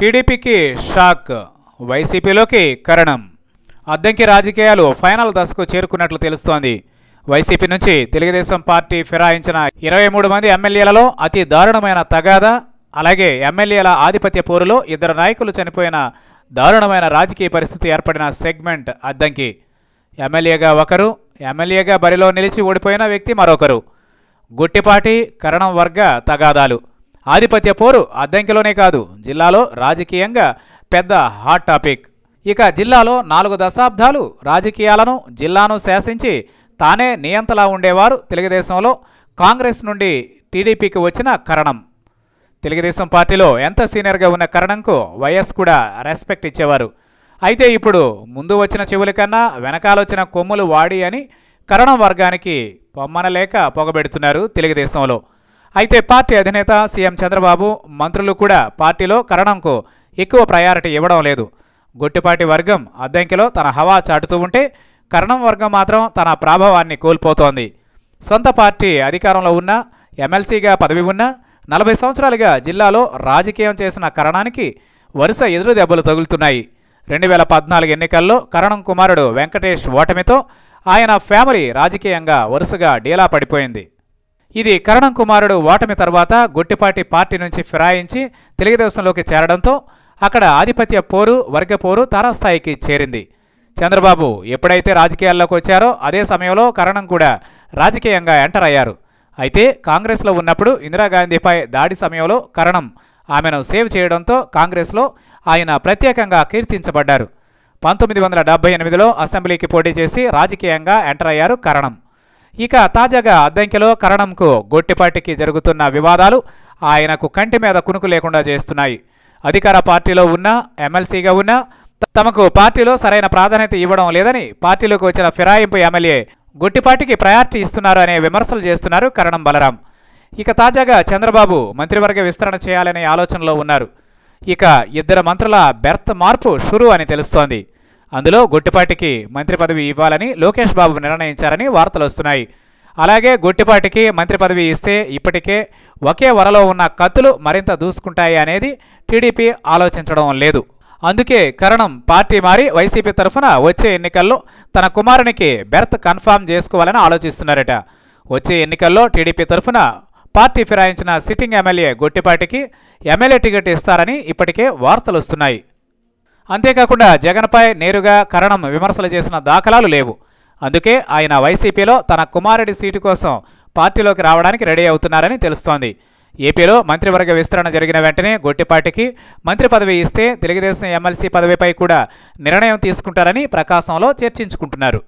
టీడీపీకి షాక్ వైసీపీలోకి కరణం. అద్దంకి రాజకీయాలు ఫైనల్ దశకు చేరుకున్నట్లు తెలుస్తోంది. వైసీపీ నుంచి తెలుగుదేశం పార్టీ ఫిరాయించిన ఇరవై మూడు మంది ఎమ్మెల్యేలలో అతి దారుణమైన తగాదా అలాగే ఎమ్మెల్యేల ఆధిపత్య పోరులో ఇద్దరు నాయకులు చనిపోయిన దారుణమైన రాజకీయ పరిస్థితి ఏర్పడిన సెగ్మెంట్ అద్దంకి. ఎమ్మెల్యేగా ఒకరు ఎమ్మెల్యేగా బరిలో నిలిచి ఓడిపోయిన వ్యక్తి మరొకరు. గుట్టిపాటి కరణం వర్గ తగాదాలు. ఆధిపత్య పోరు అద్దంకిలోనే కాదు జిల్లాలో రాజకీయంగా పెద్ద హాట్ టాపిక్ ఇక జిల్లాలో నాలుగు దశాబ్దాలు రాజకీయాలను జిల్లాను శాసించి తానే నియంతలా ఉండేవారు తెలుగుదేశంలో కాంగ్రెస్ నుండి టీడీపీకి వచ్చిన కరణం. తెలుగుదేశం పార్టీలో ఎంత సీనియర్గా ఉన్న కరణంకు వైఎస్ కూడా రెస్పెక్ట్ ఇచ్చేవారు. అయితే ఇప్పుడు ముందు వచ్చిన చెవుల కన్నా వెనకాలొచ్చిన కొమ్ములు వాడి అని కరణం వర్గానికి పొమ్మనలేక పొగబెడుతున్నారు తెలుగుదేశంలో. అయితే పార్టీ అధినేత సీఎం చంద్రబాబు మంత్రులు కూడా పార్టీలో కరణంకు ఎక్కువ ప్రయారిటీ ఇవ్వడం లేదు. గొట్టిపాటి వర్గం అద్దంకిలో తన హవా చాటుతూ ఉంటే కరణం వర్గం మాత్రం తన ప్రాభవాన్ని కోల్పోతోంది. సొంత పార్టీ అధికారంలో ఉన్న ఎమ్మెల్సీగా పదవి ఉన్న నలభై సంవత్సరాలుగా జిల్లాలో రాజకీయం చేసిన కరణానికి వరుస ఎదురు దెబ్బలు తగులుతున్నాయి. రెండు వేల పద్నాలుగు ఎన్నికల్లో కరణం కుమారుడు వెంకటేష్ ఓటమితో ఆయన ఫ్యామిలీ రాజకీయంగా వరుసగా డీలా పడిపోయింది. ఇది కరణం కుమారుడు ఓటమి తర్వాత గొట్టిపాటి పార్టీ నుంచి ఫిరాయించి తెలుగుదేశంలోకి చేరడంతో అక్కడ ఆధిపత్య పోరు వర్గ పోరు తారాస్థాయికి చేరింది. చంద్రబాబు ఎప్పుడైతే రాజకీయాల్లోకి వచ్చారో అదే సమయంలో కరణం కూడా రాజకీయంగా ఎంటర్ అయ్యారు. అయితే కాంగ్రెస్లో ఉన్నప్పుడు ఇందిరాగాంధీపై దాడి సమయంలో కరణం ఆమెను సేవ్ చేయడంతో కాంగ్రెస్లో ఆయన ప్రత్యేకంగా కీర్తించబడ్డారు. పంతొమ్మిది వందల డెబ్బై ఎనిమిదిలో అసెంబ్లీకి పోటీ చేసి రాజకీయంగా ఎంటర్ అయ్యారు కరణం. ఇక తాజాగా అద్దంకిలో కరణంకు గొట్టిపాటికి జరుగుతున్న వివాదాలు ఆయనకు కంటి మీద కునుకు లేకుండా చేస్తున్నాయి. అధికార పార్టీలో ఉన్న ఎమ్మెల్సీగా ఉన్న తమకు పార్టీలో సరైన ప్రాధాన్యత ఇవ్వడం లేదని పార్టీలోకి వచ్చిన ఫిరాయింపు ఎమ్మెల్యే గొట్టిపాటికి ప్రయారిటీ ఇస్తున్నారు అనే విమర్శలు చేస్తున్నారు కరణం బలరాం. ఇక తాజాగా చంద్రబాబు మంత్రివర్గ విస్తరణ చేయాలనే ఆలోచనలో ఉన్నారు. ఇక ఇద్దరు మంత్రుల బెర్త్ మార్పు షురు అని తెలుస్తోంది. అందులో గొట్టిపాటికి మంత్రి పదవి ఇవ్వాలని లోకేష్ బాబు నిర్ణయించారని వార్తలు వస్తున్నాయి. అలాగే గొట్టిపాటికి మంత్రి పదవి ఇస్తే ఇప్పటికే ఒకే వరలో ఉన్న కత్తులు మరింత దూసుకుంటాయి అనేది టీడీపీ ఆలోచించడం లేదు. అందుకే కరణం పార్టీ మారి వైసీపీ తరఫున వచ్చే ఎన్నికల్లో తన కుమారునికి బెర్త్ కన్ఫామ్ చేసుకోవాలని ఆలోచిస్తున్నారట. వచ్చే ఎన్నికల్లో టీడీపీ తరఫున పార్టీ ఫిరాయించిన సిట్టింగ్ ఎమ్మెల్యే గొట్టిపాటికి ఎమ్మెల్యే టికెట్ ఇస్తారని ఇప్పటికే వార్తలు వస్తున్నాయి. అంతేకాకుండా జగన్పై నేరుగా కరణం విమర్శలు చేసిన దాఖలాలు లేవు. అందుకే ఆయన వైసీపీలో తన కుమారుడి సీటు కోసం పార్టీలోకి రావడానికి రెడీ అవుతున్నారని తెలుస్తోంది. ఏపీలో మంత్రివర్గ విస్తరణ జరిగిన వెంటనే గొట్టిపాటికి మంత్రి పదవి ఇస్తే తెలుగుదేశం ఎమ్మెల్సీ పదవిపై కూడా నిర్ణయం తీసుకుంటారని ప్రకాశంలో చర్చించుకుంటున్నారు.